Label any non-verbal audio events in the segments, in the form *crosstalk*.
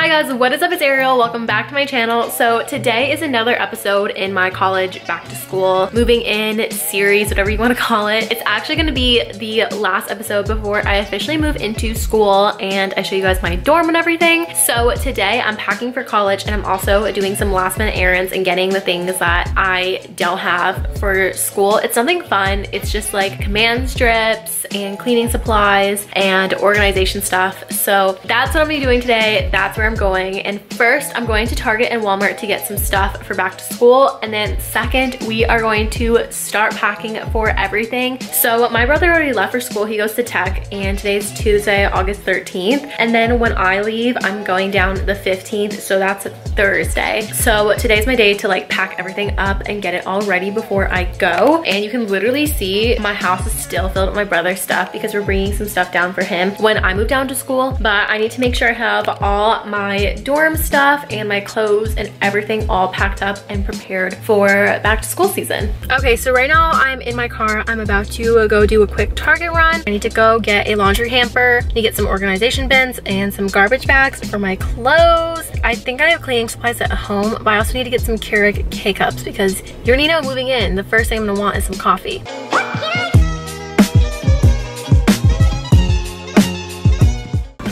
Hi guys, what is up? It's Ariel. Welcome back to my channel. So today is another episode in my college back to school moving in series, whatever you want to call it. It's actually going to be the last episode before I officially move into school and I show you guys my dorm and everything. So today I'm packing for college and I'm also doing some last minute errands and getting the things that I don't have for school. It's something fun. It's just like command strips and cleaning supplies and organization stuff. So that's what I'm gonna be doing today. That's where I'm going. And first, I'm going to Target and Walmart to get some stuff for back to school. And then second, we are going to start packing for everything. So my brother already left for school. He goes to tech and today's Tuesday, August 13th. And then when I leave, I'm going down the 15th. So that's Thursday. So today's my day to like pack everything up and get it all ready before I go. And you can literally see my house is still filled with my brother's stuff because we're bringing some stuff down for him when I move down to school. But I need to make sure I have all my my dorm stuff and my clothes and everything all packed up and prepared for back to school season. Okay, so right now I'm in my car. I'm about to go do a quick Target run. I need to go get a laundry hamper, I need to get some organization bins and some garbage bags for my clothes. I think I have cleaning supplies at home, but I also need to get some Keurig K-Cups because you already know moving in, the first thing I'm gonna want is some coffee.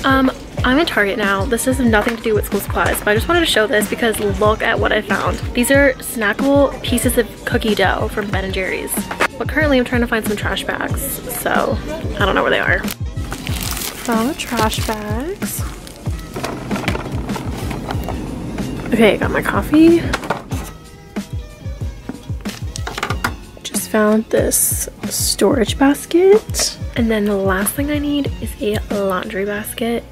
Um, I'm in Target now. This has nothing to do with school supplies, but I just wanted to show this because look at what I found. These are snackable pieces of cookie dough from Ben & Jerry's. But currently I'm trying to find some trash bags, so I don't know where they are. Found trash bags. Okay, I got my coffee. Just found this storage basket. And then the last thing I need is a laundry basket.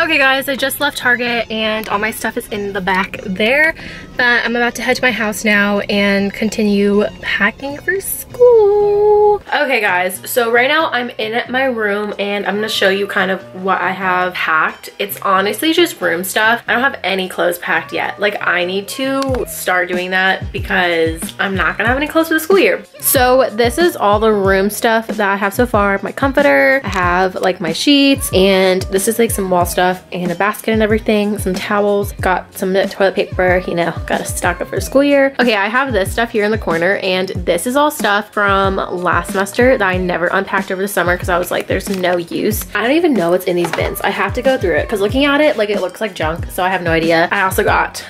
Okay guys, I just left Target and all my stuff is in the back there. But I'm about to head to my house now and continue packing for Okay guys, so right now I'm in my room and I'm gonna show you kind of what I have packed. It's honestly just room stuff. I don't have any clothes packed yet. Like I need to start doing that because I'm not gonna have any clothes for the school year. So this is all the room stuff that I have so far. My comforter, I have like my sheets and this is like some wall stuff and a basket and everything, some towels, got some toilet paper, you know, got to stock up for the school year. Okay, I have this stuff here in the corner and this is all stuff from last semester that I never unpacked over the summer because I was like, there's no use. I don't even know what's in these bins. I have to go through it because looking at it, like it looks like junk, so I have no idea. I also got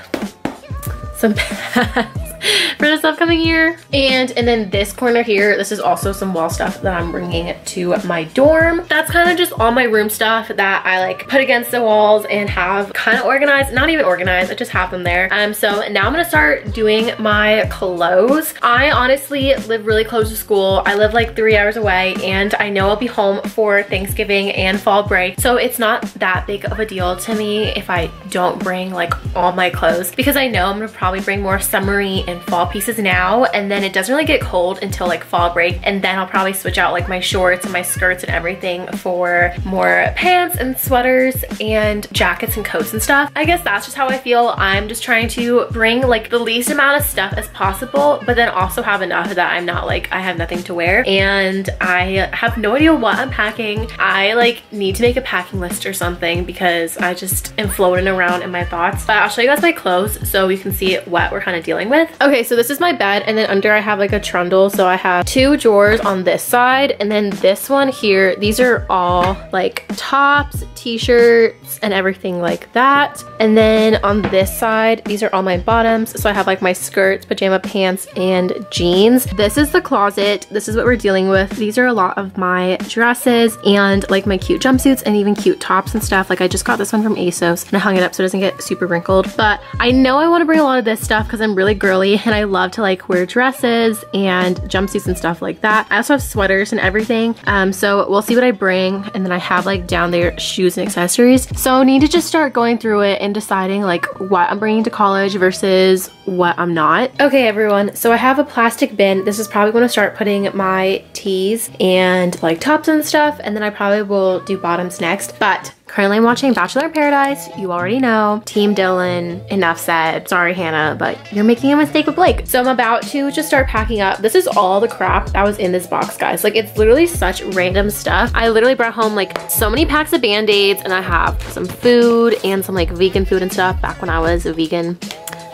some *laughs* pads *laughs* for this upcoming year. And, and then this corner here, this is also some wall stuff that I'm bringing to my dorm. That's kind of just all my room stuff that I like put against the walls and have kind of organized, not even organized, I just have them there. Um, so now I'm gonna start doing my clothes. I honestly live really close to school. I live like three hours away and I know I'll be home for Thanksgiving and fall break. So it's not that big of a deal to me if I don't bring like all my clothes because I know I'm gonna probably bring more summery and fall pieces now and then it doesn't really get cold until like fall break and then I'll probably switch out like my shorts and my skirts and everything for more pants and sweaters and jackets and coats and stuff. I guess that's just how I feel. I'm just trying to bring like the least amount of stuff as possible but then also have enough that I'm not like I have nothing to wear and I have no idea what I'm packing. I like need to make a packing list or something because I just am floating around in my thoughts. But I'll show you guys my clothes so you can see what we're kind of dealing with. Okay, so this is my bed and then under I have like a trundle. So I have two drawers on this side and then this one here, these are all like tops, t-shirts and everything like that. And then on this side, these are all my bottoms. So I have like my skirts, pajama pants, and jeans. This is the closet. This is what we're dealing with. These are a lot of my dresses and like my cute jumpsuits and even cute tops and stuff. Like I just got this one from ASOS and I hung it up so it doesn't get super wrinkled. But I know I want to bring a lot of this stuff because I'm really girly and I love to like wear dresses and jumpsuits and stuff like that. I also have sweaters and everything. Um, so we'll see what I bring. And then I have like down there shoes and accessories. So need to just start going through it and deciding like what I'm bringing to college versus what I'm not. Okay, everyone. So I have a plastic bin. This is probably going to start putting my tees and like tops and stuff. And then I probably will do bottoms next. But Currently I'm watching Bachelor in Paradise. You already know. Team Dylan, enough said. Sorry, Hannah, but you're making a mistake with Blake. So I'm about to just start packing up. This is all the crap that was in this box, guys. Like it's literally such random stuff. I literally brought home like so many packs of Band-Aids and I have some food and some like vegan food and stuff back when I was a vegan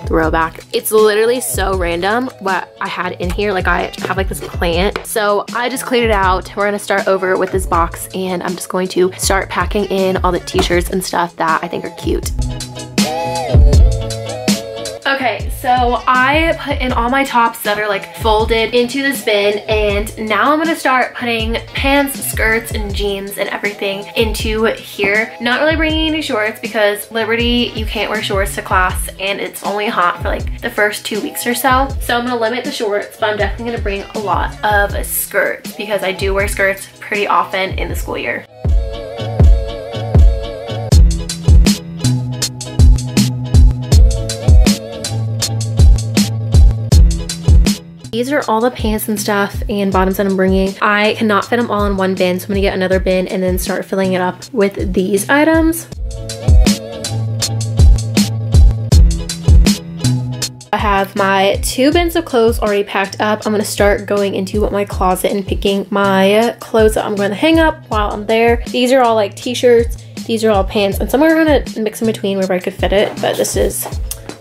throwback. It's literally so random what I had in here. Like I have like this plant. So I just cleared it out. We're gonna start over with this box and I'm just going to start packing in all the t-shirts and stuff that I think are cute. Okay, so I put in all my tops that are like folded into this bin and now I'm gonna start putting pants, skirts, and jeans and everything into here. Not really bringing any shorts because Liberty, you can't wear shorts to class and it's only hot for like the first two weeks or so. So I'm gonna limit the shorts, but I'm definitely gonna bring a lot of skirts because I do wear skirts pretty often in the school year. These are all the pants and stuff and bottoms that I'm bringing. I cannot fit them all in one bin, so I'm gonna get another bin and then start filling it up with these items. I have my two bins of clothes already packed up. I'm gonna start going into my closet and picking my clothes that I'm gonna hang up while I'm there. These are all like t-shirts, these are all pants, and somewhere I'm gonna mix in between where I could fit it, but this is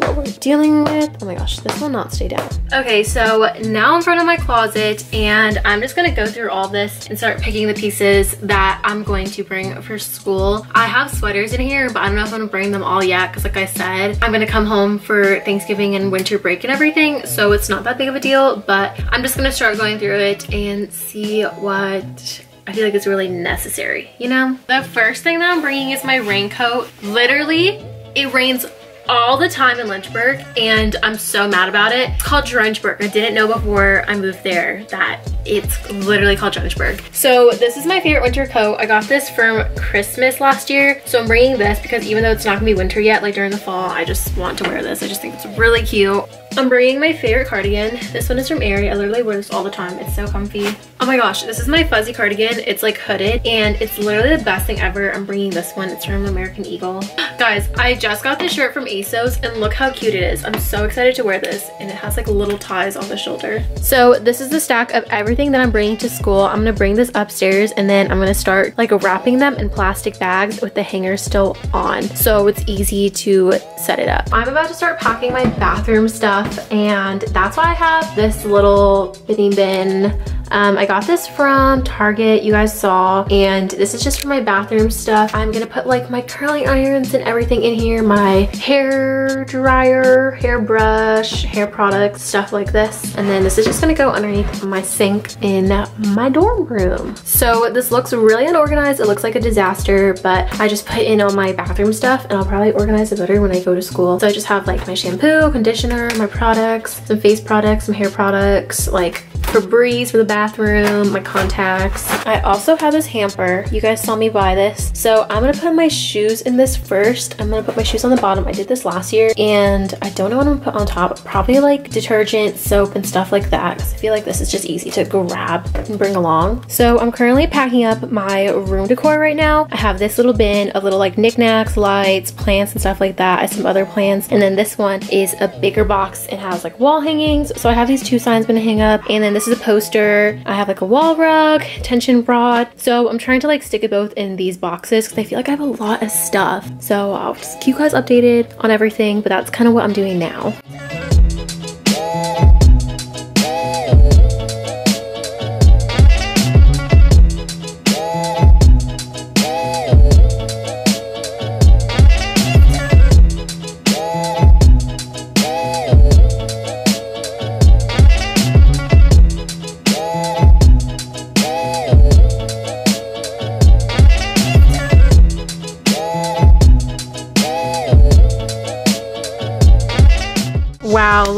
what we're dealing with. Oh my gosh, this will not stay down. Okay, so now I'm in front of my closet and I'm just gonna go through all this and start picking the pieces that I'm going to bring for school. I have sweaters in here, but I don't know if I'm gonna bring them all yet because like I said, I'm gonna come home for Thanksgiving and winter break and everything, so it's not that big of a deal, but I'm just gonna start going through it and see what I feel like it's really necessary, you know? The first thing that I'm bringing is my raincoat. Literally, it rains all the time in Lynchburg and I'm so mad about it. It's called Drenchburg. I didn't know before I moved there that it's literally called Drenchburg. So this is my favorite winter coat. I got this from Christmas last year. So I'm bringing this because even though it's not gonna be winter yet, like during the fall, I just want to wear this. I just think it's really cute. I'm bringing my favorite cardigan. This one is from Aerie. I literally wear this all the time. It's so comfy. Oh my gosh, this is my fuzzy cardigan. It's like hooded and it's literally the best thing ever. I'm bringing this one. It's from American Eagle. *gasps* Guys, I just got this shirt from ASOS and look how cute it is. I'm so excited to wear this and it has like little ties on the shoulder. So this is the stack of everything that I'm bringing to school. I'm gonna bring this upstairs and then I'm gonna start like wrapping them in plastic bags with the hanger still on. So it's easy to set it up. I'm about to start packing my bathroom stuff and that's why I have this little binny bin um, I got this from Target, you guys saw, and this is just for my bathroom stuff. I'm gonna put like my curling irons and everything in here, my hair dryer, hair brush, hair products, stuff like this. And then this is just gonna go underneath my sink in my dorm room. So this looks really unorganized. It looks like a disaster, but I just put in all my bathroom stuff and I'll probably organize it better when I go to school. So I just have like my shampoo, conditioner, my products, some face products, some hair products, like Febreze for the bathroom, my contacts. I also have this hamper. You guys saw me buy this. So I'm gonna put my shoes in this first. I'm gonna put my shoes on the bottom. I did this last year and I don't know what I'm gonna put on top. Probably like detergent, soap, and stuff like that because I feel like this is just easy to grab and bring along. So I'm currently packing up my room decor right now. I have this little bin of little like knickknacks, lights, plants, and stuff like that. I have some other plants. And then this one is a bigger box. It has like wall hangings. So I have these two signs gonna hang up. And then this is a poster. I have like a wall rug, tension rod. So I'm trying to like stick it both in these boxes because I feel like I have a lot of stuff. So I'll just keep you guys updated on everything, but that's kind of what I'm doing now.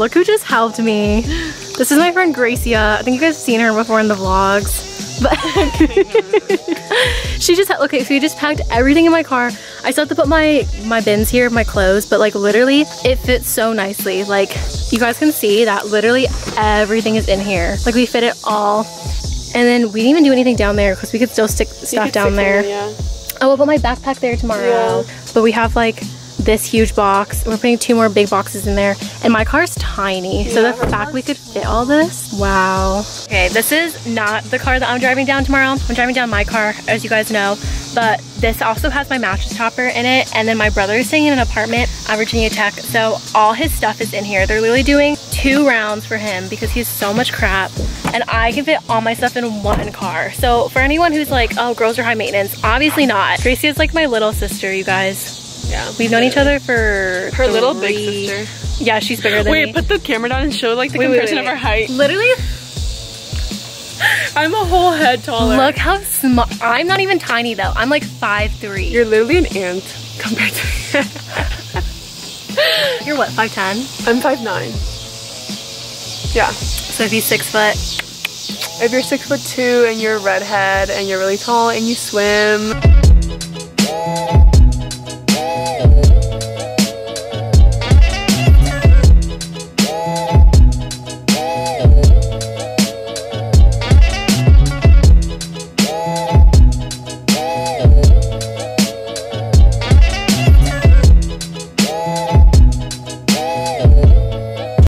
Look who just helped me. This is my friend Gracia. I think you guys have seen her before in the vlogs. But *laughs* she just, had, okay, so we just packed everything in my car. I still have to put my, my bins here, my clothes, but like literally it fits so nicely. Like you guys can see that literally everything is in here. Like we fit it all. And then we didn't even do anything down there because we could still stick stuff down there. yeah. Oh, I will put my backpack there tomorrow. Yeah. But we have like this huge box. We're putting two more big boxes in there. And my car's tiny. so the fact we could fit all this, wow. Okay, this is not the car that I'm driving down tomorrow. I'm driving down my car, as you guys know. But this also has my mattress topper in it. And then my brother is staying in an apartment at Virginia Tech. So all his stuff is in here. They're literally doing two rounds for him because he's so much crap. And I can fit all my stuff in one car. So for anyone who's like, oh, girls are high maintenance, obviously not. Tracy is like my little sister, you guys. Yeah. We've known each other for Her little three- big sister. Yeah, she's bigger than Wait, me. put the camera down and show like the Wait, wait, comparison wait. of our height. Literally, I'm a whole head taller. look how small. I'm not even tiny though. I'm like five three. You're literally an ant compared to *laughs* You're what, 5'10"? I'm 5'9". Yeah. So if he's six foot, If you're six foot two and you're a redhead and you're really tall and you swim,